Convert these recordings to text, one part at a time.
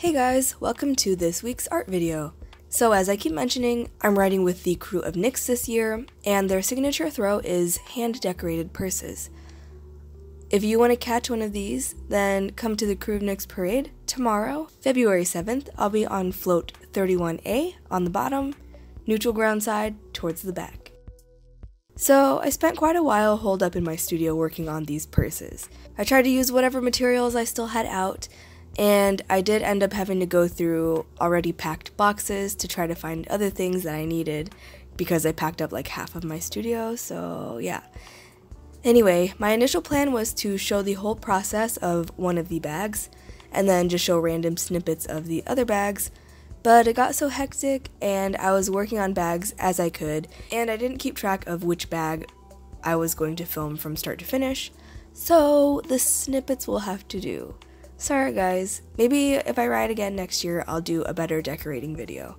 Hey guys, welcome to this week's art video. So as I keep mentioning, I'm writing with the Krewe of Nyx this year, and their signature throw is hand-decorated purses. If you want to catch one of these, then come to the Krewe of Nyx parade tomorrow, February 7th. I'll be on float 31A on the bottom, neutral ground side towards the back. So I spent quite a while holed up in my studio working on these purses. I tried to use whatever materials I still had out, and I did end up having to go through already packed boxes to try to find other things that I needed because I packed up like half of my studio, so yeah. Anyway, my initial plan was to show the whole process of one of the bags and then just show random snippets of the other bags, but it got so hectic and I was working on bags as I could, and I didn't keep track of which bag I was going to film from start to finish, so the snippets will have to do. Sorry guys, maybe if I ride again next year, I'll do a better decorating video.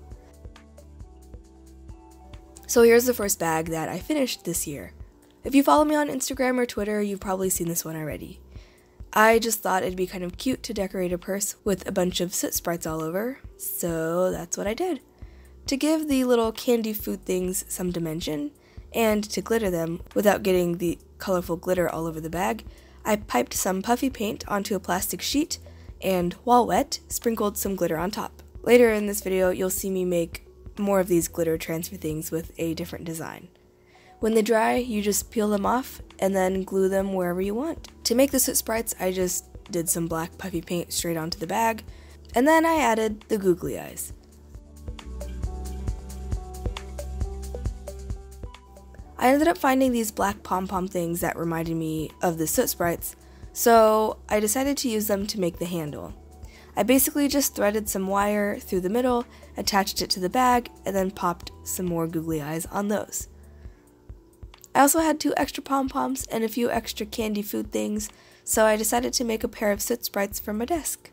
So here's the first bag that I finished this year. If you follow me on Instagram or Twitter, you've probably seen this one already. I just thought it'd be kind of cute to decorate a purse with a bunch of soot sprites all over, so that's what I did. To give the little candy food things some dimension, and to glitter them without getting the colorful glitter all over the bag, I piped some puffy paint onto a plastic sheet and, while wet, sprinkled some glitter on top. Later in this video, you'll see me make more of these glitter transfer things with a different design. When they dry, you just peel them off and then glue them wherever you want. To make the soot sprites, I just did some black puffy paint straight onto the bag, and then I added the googly eyes. I ended up finding these black pom-pom things that reminded me of the soot sprites, so I decided to use them to make the handle. I basically just threaded some wire through the middle, attached it to the bag, and then popped some more googly eyes on those. I also had two extra pom-poms and a few extra candy food things, so I decided to make a pair of soot sprites for my desk.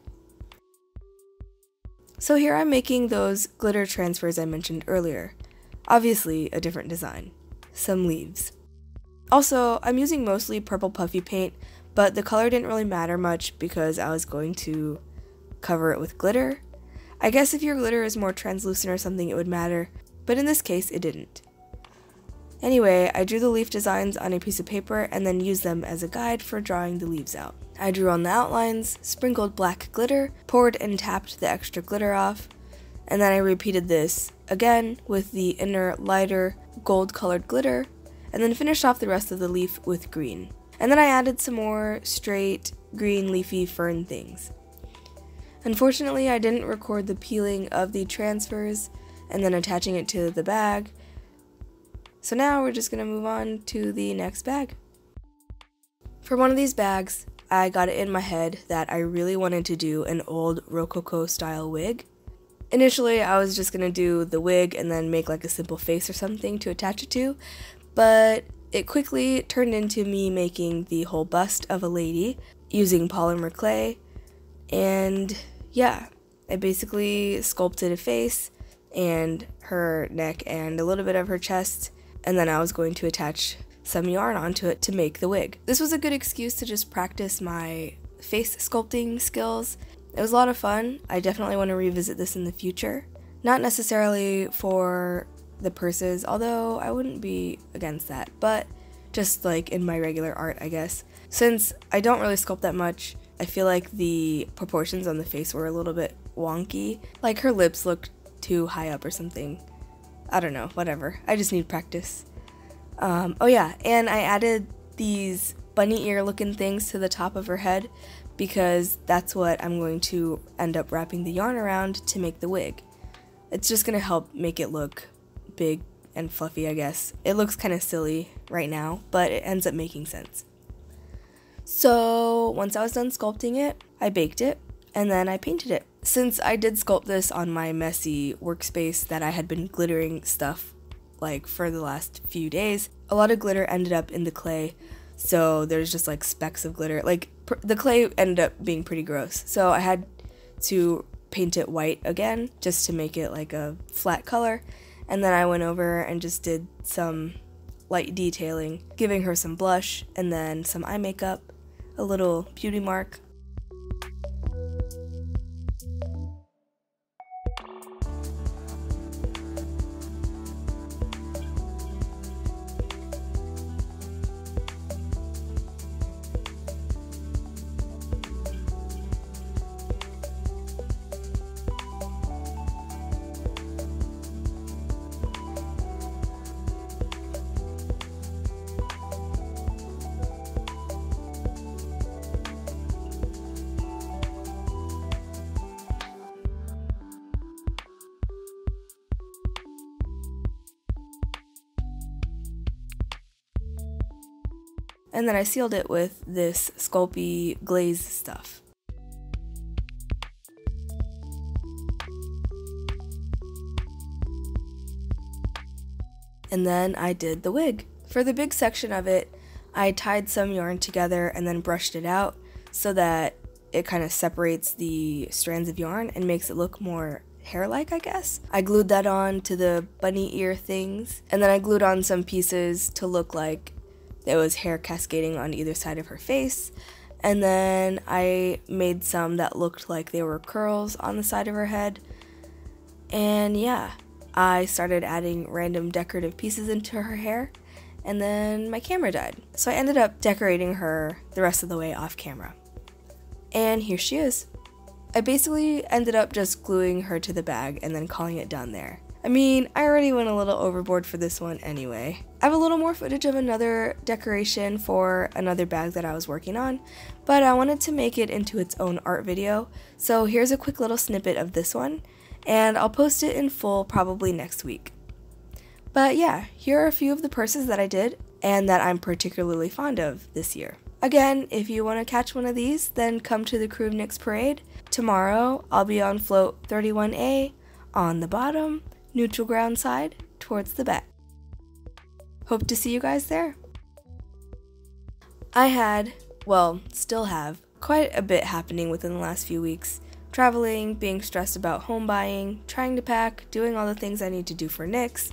So here I'm making those glitter transfers I mentioned earlier. Obviously a different design some leaves. Also, I'm using mostly purple puffy paint, but the color didn't really matter much because I was going to cover it with glitter. I guess if your glitter is more translucent or something, it would matter, but in this case, it didn't. Anyway, I drew the leaf designs on a piece of paper and then used them as a guide for drawing the leaves out. I drew on the outlines, sprinkled black glitter, poured and tapped the extra glitter off, and then I repeated this again with the inner lighter gold colored glitter, and then finished off the rest of the leaf with green. And then I added some more straight green leafy fern things. Unfortunately, I didn't record the peeling of the transfers and then attaching it to the bag. So now we're just going to move on to the next bag. For one of these bags, I got it in my head that I really wanted to do an old Rococo style wig. Initially, I was just gonna do the wig and then make like a simple face or something to attach it to, but it quickly turned into me making the whole bust of a lady using polymer clay, and yeah, I basically sculpted a face and her neck and a little bit of her chest, and then I was going to attach some yarn onto it to make the wig. This was a good excuse to just practice my face sculpting skills it was a lot of fun. I definitely want to revisit this in the future. Not necessarily for the purses, although I wouldn't be against that, but just like in my regular art, I guess. Since I don't really sculpt that much, I feel like the proportions on the face were a little bit wonky. Like her lips looked too high up or something. I don't know, whatever. I just need practice. Um, oh, yeah, and I added these bunny ear looking things to the top of her head because that's what I'm going to end up wrapping the yarn around to make the wig. It's just going to help make it look big and fluffy, I guess. It looks kind of silly right now, but it ends up making sense. So, once I was done sculpting it, I baked it and then I painted it. Since I did sculpt this on my messy workspace that I had been glittering stuff like for the last few days, a lot of glitter ended up in the clay, so there's just like specks of glitter. Like the clay ended up being pretty gross. So I had to paint it white again just to make it like a flat color. And then I went over and just did some light detailing, giving her some blush and then some eye makeup, a little beauty mark. And then I sealed it with this Sculpey glaze stuff. And then I did the wig. For the big section of it, I tied some yarn together and then brushed it out so that it kind of separates the strands of yarn and makes it look more hair like, I guess. I glued that on to the bunny ear things, and then I glued on some pieces to look like there was hair cascading on either side of her face. And then I made some that looked like they were curls on the side of her head. And yeah, I started adding random decorative pieces into her hair, and then my camera died. So I ended up decorating her the rest of the way off camera. And here she is. I basically ended up just gluing her to the bag and then calling it done there. I mean, I already went a little overboard for this one anyway. I have a little more footage of another decoration for another bag that I was working on, but I wanted to make it into its own art video, so here's a quick little snippet of this one, and I'll post it in full probably next week. But yeah, here are a few of the purses that I did and that I'm particularly fond of this year. Again, if you want to catch one of these, then come to the Krewe Nyx Parade. Tomorrow, I'll be on float 31A on the bottom, neutral ground side, towards the back. Hope to see you guys there. I had, well, still have, quite a bit happening within the last few weeks. Traveling, being stressed about home buying, trying to pack, doing all the things I need to do for Nyx.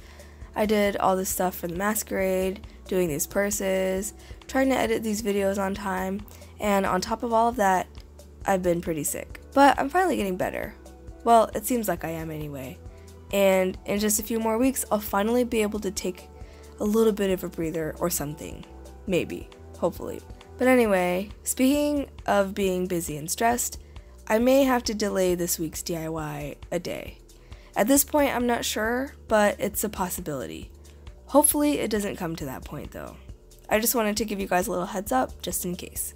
I did all this stuff for the masquerade, doing these purses, trying to edit these videos on time, and on top of all of that, I've been pretty sick. But I'm finally getting better. Well, it seems like I am anyway. And in just a few more weeks, I'll finally be able to take a little bit of a breather or something. Maybe. Hopefully. But anyway, speaking of being busy and stressed, I may have to delay this week's DIY a day. At this point, I'm not sure, but it's a possibility. Hopefully, it doesn't come to that point though. I just wanted to give you guys a little heads up just in case.